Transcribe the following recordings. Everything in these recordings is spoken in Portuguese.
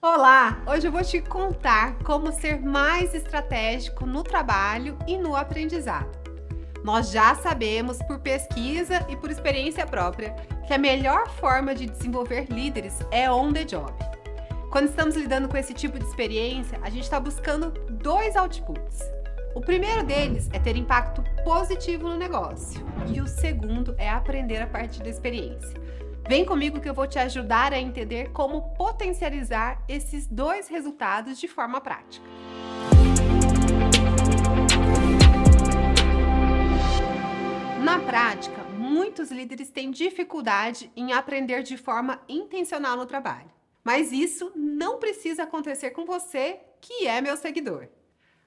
Olá! Hoje eu vou te contar como ser mais estratégico no trabalho e no aprendizado. Nós já sabemos por pesquisa e por experiência própria que a melhor forma de desenvolver líderes é on the job. Quando estamos lidando com esse tipo de experiência, a gente está buscando dois outputs. O primeiro deles é ter impacto positivo no negócio e o segundo é aprender a partir da experiência. Vem comigo que eu vou te ajudar a entender como potencializar esses dois resultados de forma prática. Na prática, muitos líderes têm dificuldade em aprender de forma intencional no trabalho. Mas isso não precisa acontecer com você, que é meu seguidor.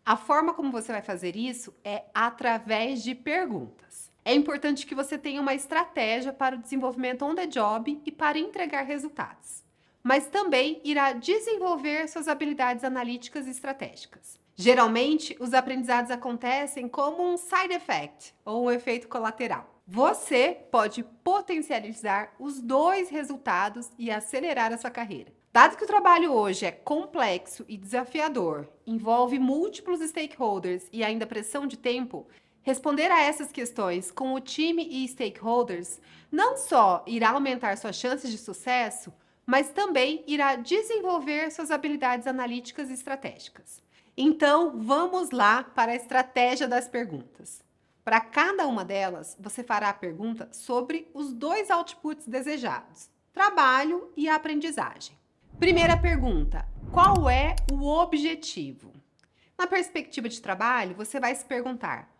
A forma como você vai fazer isso é através de perguntas. É importante que você tenha uma estratégia para o desenvolvimento on the job e para entregar resultados. Mas também irá desenvolver suas habilidades analíticas e estratégicas. Geralmente, os aprendizados acontecem como um side effect ou um efeito colateral. Você pode potencializar os dois resultados e acelerar a sua carreira. Dado que o trabalho hoje é complexo e desafiador, envolve múltiplos stakeholders e ainda pressão de tempo, Responder a essas questões com o time e stakeholders não só irá aumentar suas chances de sucesso, mas também irá desenvolver suas habilidades analíticas e estratégicas. Então, vamos lá para a estratégia das perguntas. Para cada uma delas, você fará a pergunta sobre os dois outputs desejados: trabalho e aprendizagem. Primeira pergunta: qual é o objetivo? Na perspectiva de trabalho, você vai se perguntar: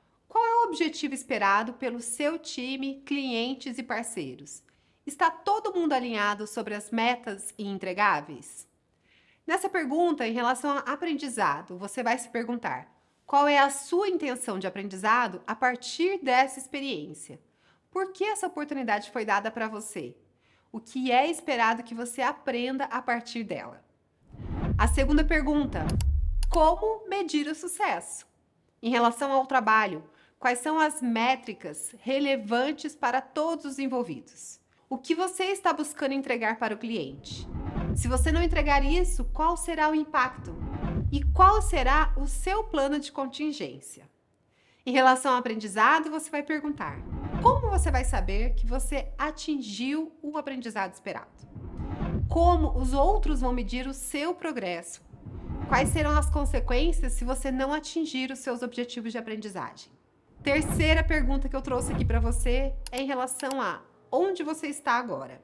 objetivo esperado pelo seu time, clientes e parceiros? Está todo mundo alinhado sobre as metas e entregáveis? Nessa pergunta, em relação a aprendizado, você vai se perguntar: qual é a sua intenção de aprendizado a partir dessa experiência? Por que essa oportunidade foi dada para você? O que é esperado que você aprenda a partir dela? A segunda pergunta: como medir o sucesso? Em relação ao trabalho, Quais são as métricas relevantes para todos os envolvidos? O que você está buscando entregar para o cliente? Se você não entregar isso, qual será o impacto? E qual será o seu plano de contingência? Em relação ao aprendizado, você vai perguntar: como você vai saber que você atingiu o aprendizado esperado? Como os outros vão medir o seu progresso? Quais serão as consequências se você não atingir os seus objetivos de aprendizagem? Terceira pergunta que eu trouxe aqui para você é em relação a onde você está agora.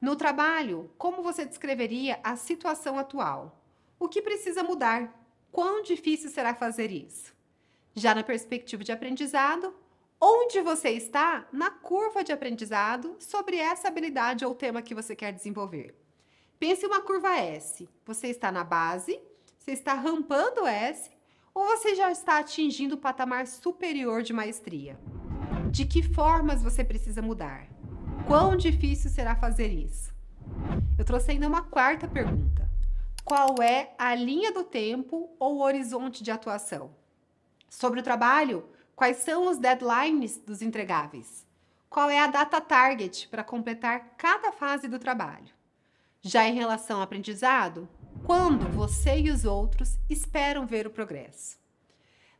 No trabalho, como você descreveria a situação atual? O que precisa mudar? Quão difícil será fazer isso? Já na perspectiva de aprendizado, onde você está na curva de aprendizado sobre essa habilidade ou tema que você quer desenvolver? Pense uma curva S. Você está na base, você está rampando S ou você já está atingindo o patamar superior de maestria? De que formas você precisa mudar? Quão difícil será fazer isso? Eu trouxe ainda uma quarta pergunta. Qual é a linha do tempo ou horizonte de atuação? Sobre o trabalho, quais são os deadlines dos entregáveis? Qual é a data target para completar cada fase do trabalho? Já em relação ao aprendizado, quando você e os outros esperam ver o progresso.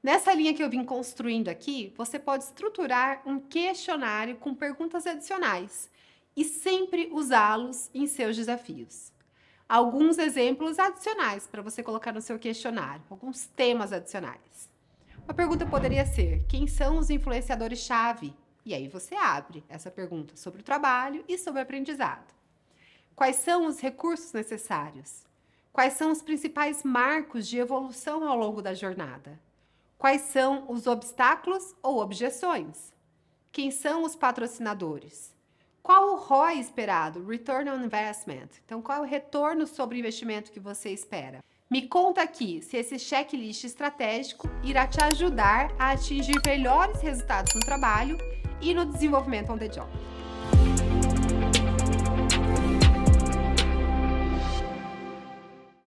Nessa linha que eu vim construindo aqui, você pode estruturar um questionário com perguntas adicionais e sempre usá-los em seus desafios. Alguns exemplos adicionais para você colocar no seu questionário, alguns temas adicionais. Uma pergunta poderia ser: quem são os influenciadores-chave? E aí você abre essa pergunta sobre o trabalho e sobre o aprendizado. Quais são os recursos necessários? Quais são os principais marcos de evolução ao longo da jornada? Quais são os obstáculos ou objeções? Quem são os patrocinadores? Qual o ROI esperado, Return on Investment? Então, qual é o retorno sobre o investimento que você espera? Me conta aqui se esse checklist estratégico irá te ajudar a atingir melhores resultados no trabalho e no desenvolvimento on the job.